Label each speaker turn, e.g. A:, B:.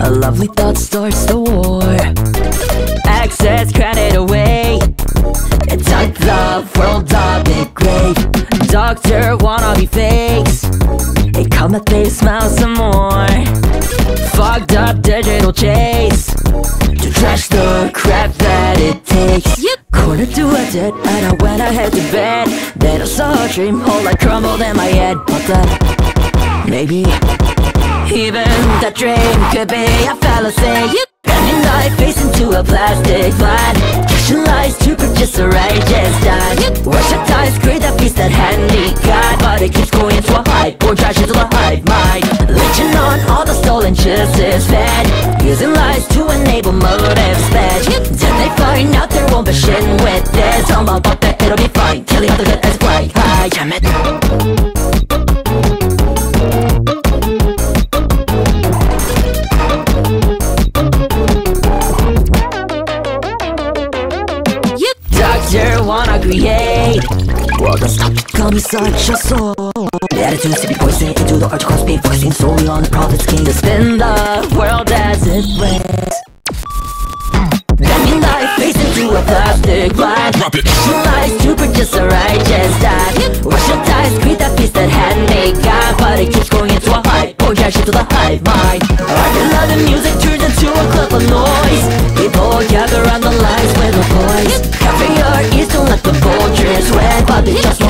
A: A lovely thought starts the war. Access granted away. It's like the world of it great Doctor wanna be fakes. They come at they smile some more. Fogged up digital chase. To trash the crap that it takes. Quarter to a dead and I went ahead to bed. Then I saw a dream whole like crumbled in my head. But then, maybe even that dream could be. A fallacy You bending my face into a plastic bag Catching lies to purchase a righteous dime. Your ties, create that piece that handy got But it keeps going to a hype or trash into the hive mind. Leeching on all the stolen justice fed. Using lies to enable motives fed. Then they find out won't be shit with this. I'm about that it'll be fine. Killing all the good as bright high Damn it wanna create. World that stop. Becoming such a soul. The attitudes to be poison into the art cross being focusing solely on the profits gain To spin the world as it waits Bending life face into a plastic bag
B: Drop it.
A: Lies to purchase a righteous die Wash your ties, create that piece that had me got But it keeps going into a hype Or dash into the hive mind. I feel love the music turns into a club of noise. People gather around the lights with the boys Cover your ears, don't let the vultures win But they just